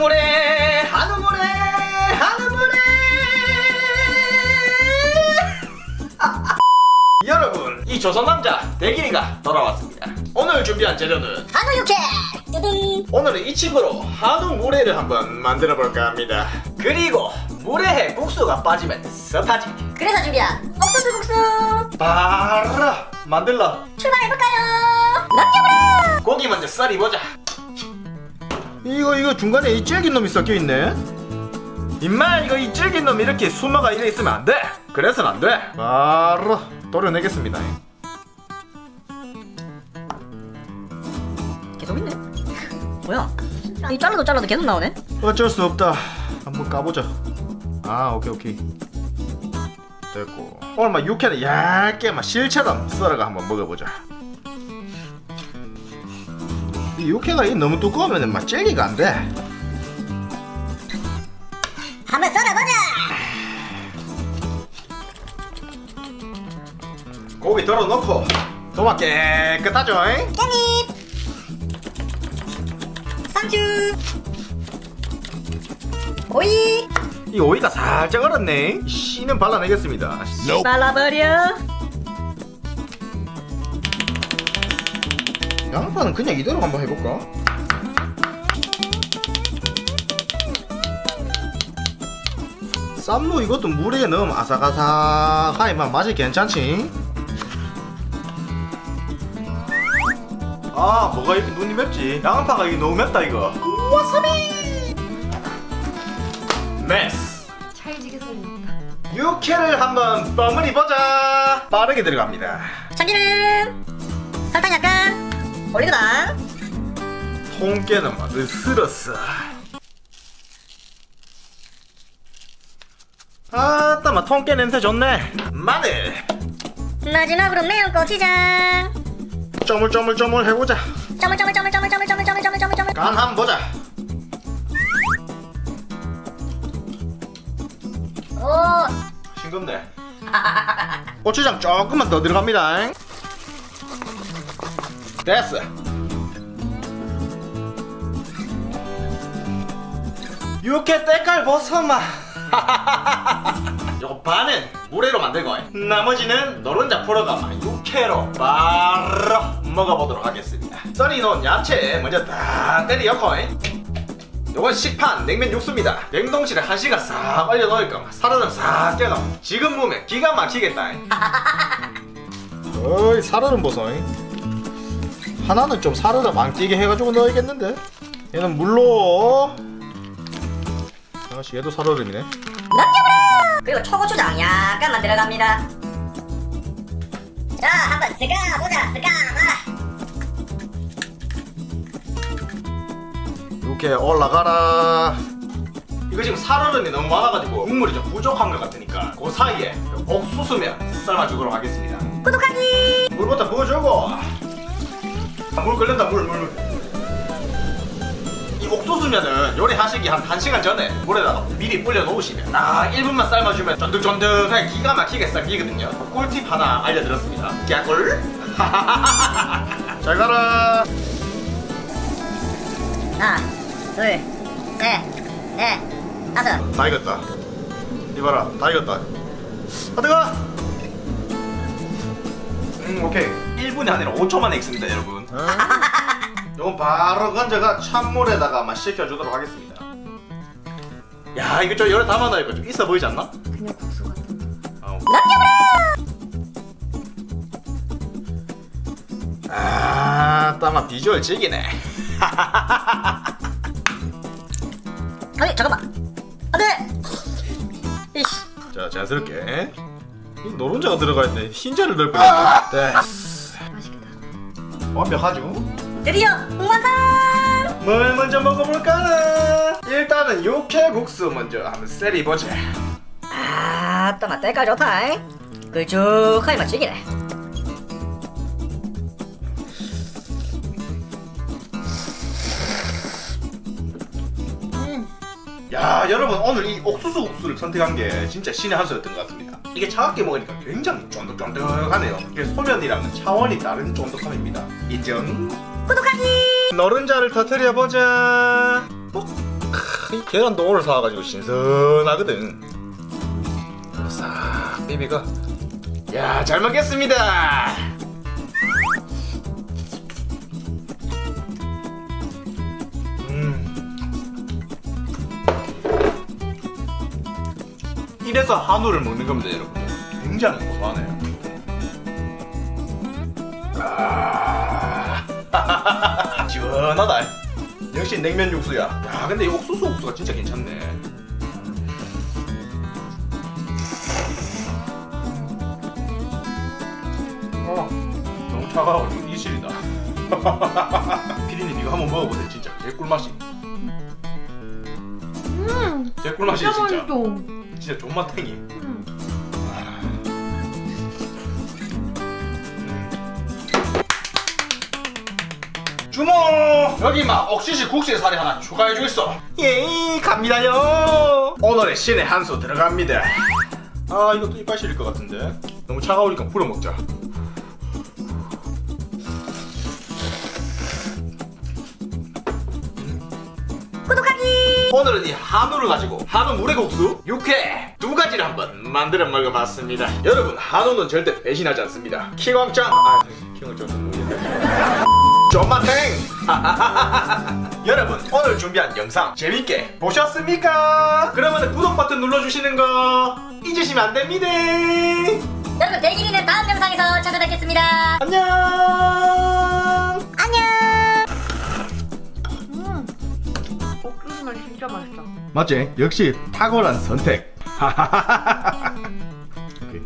한우물에 한우물에 한우물에 여러분 이 조선남자 대길이가 돌아왔습니다. 오늘 준비한 재료는 한우 육회! 뚜둥! 오늘은 이 친구로 한우 물회를 한번 만들어 볼까 합니다. 그리고 물회에 국수가 빠지면 섭하지. 그래서 준비한 옥수수 국수! 바로 만들러. 출발해볼까요? 남겨보라! 고기 먼저 썰이보자 이거 이거 중간에 이 질긴 놈이 섞여 있네. 임마 이거 이 질긴 놈 이렇게 수마가 이래 있으면 안 돼 그래서는 안돼 바로 도려내겠습니다. 계속 있네 뭐야 이 잘라도 잘라도 계속 나오네 어쩔 수 없다. 한번 까보자. 아 오케이 오케이. 됐고 오늘 막 육회는 얇게 막 실처럼 썰어가 한번 먹어보자. 이 육회가 이 너무 두꺼우면 막 젤리가 안 돼. 한번 썰어보자 고기 덜어놓고 도마 깨끗하죠 잉? 깻잎 상추 오이 이 오이가 살짝 얼었네. 씨는 발라내겠습니다. 발라버려 양파는 그냥 이대로 한번 해볼까? 쌈로 이것도 물에 넣으면 아삭아삭하지만 맛이 괜찮지? 아 뭐가 이렇게 눈이 맵지? 양파가 이게 너무 맵다 이거. 와사비! 메스! 찰지게 썰린다 육회를 한번 버무리 보자. 빠르게 들어갑니다. 참기름! 설탕 약간 올리고당 통깨는 막 으스러스 아따 막 통깨 냄새 좋네. 마늘. 마지막으로 매운 고추장 쪼물쪼물쪼물 해보자. 쪼물쪼물쪼물쪼물쪼물쪼물쪼물쪼물쪼물. 간 한번 보자. 오. 싱겁네. 고추장 조금만 더 들어갑니다 됐어. 육회 때깔 벗어마. 요거 반은 물회로 만들고 나머지는 노른자 풀어가 막 육회로 바로 먹어보도록 하겠습니다. 썰이 놓은 야채 먼저 다 때리 엮어 요건 식판 냉면 육수입니다. 냉동실에 한 시간 싹 얼려 놓을 거면 살얼음 싹 깨고. 지금 보면 기가 막히겠다. 어이 살얼음 보소 하나는 좀 살얼음 안 뛰게 해가지고 넣어야겠는데? 얘는 물로. 아씨 얘도 살얼음이네. 남겨보라 그리고 초고추장 약간만 들어갑니다. 자 한번 스까 보자 스까 봐. 이렇게 올라가라. 이거 지금 살얼음이 너무 많아가지고 국물이 좀 부족한 것 같으니까 그 사이에 옥수수면 삶아주도록 하겠습니다. 구독하기! 물부터 부어주고. 아, 물 끓는다 물물 이 옥수수면은 요리하시기 한 1시간 전에 물에다가 미리 불려 놓으시면 아 1분만 삶아주면 쫀득쫀득하게 기가 막히게 삶기거든요. 꿀팁 하나 알려드렸습니다. 개꿀? 잘 가라. 하나 둘셋넷 다섯. 다 익었다. 이봐라 다 익었다. 아 뜨거 음 오케이. 1분이 아니라 5초 만에 익습니다 여러분 요건 바로 건져가 찬물에다가 막 식혀주도록 하겠습니다. 야 이거 좀 열에 담아놓으니까 좀. 있어 보이지 않나? 그냥 국수 같은 어. 남겨보라 아 따마 비주얼 즐기네. 아니 잠깐만. 안돼 이씨. 자 자연스럽게. 이 노른자가 들어가 있네. 흰자를 넣을 뻔했네. 됐어 맛있겠다 완벽하죠? 드디어 완성! 뭘 먼저 먹어볼까나? 일단은 육회국수 먼저 한번 세리보자. 아따 맛 때깔 좋다 걸쭉하게 맛지기네 야 여러분 오늘 이 옥수수 국수를 선택한 게 진짜 신의 한 수였던 것 같습니다. 이게 차갑게 먹으니까 굉장히 쫀득쫀득하네요. 이게 소면이랑은 차원이 다른 쫀득함입니다. 인정. 구독하기! 노른자를 터트려 보자. 뽁이 계란도 오늘 사와가지고 신선하거든. 싹 비비고. 야, 잘 먹겠습니다. 이래서 한우를 먹는 겁니다, 여러분. 굉장히 고소하네요. 아, 시원하다. 역시 냉면 육수야. 야, 근데 이 옥수수 옥수가 진짜 괜찮네. 어, 너무 차가워. 이거 이실이다. 피디님 이거 한번 먹어보세요. 진짜 제 꿀맛이. 음제 꿀맛이 진짜 진짜. 맛있어 진짜 존맛탱이. 음. 주모! 여기 막 억시시 국수의 살이 하나 추가해 주겠어. 예 갑니다요. 오늘의 신의 한 수 들어갑니다. 아 이것도 이빨 실릴 것 같은데. 너무 차가우니까 불어 먹자 오늘은 이 한우를 가지고 한우 물회국수 육회 두 가지를 한번 만들어 먹어봤습니다. 여러분 한우는 절대 배신하지 않습니다. 키광짱! 아 키광짱은 모르겠네. 존맛탱! 여러분 오늘 준비한 영상 재밌게 보셨습니까? 그러면 구독 버튼 눌러주시는 거 잊으시면 안 됩니다. 여러분 대기리는 다음 영상에서 찾아뵙겠습니다. 안녕 옥수수는 진짜 맛있다. 맞지? 역시 탁월한 선택. 음. 오케이.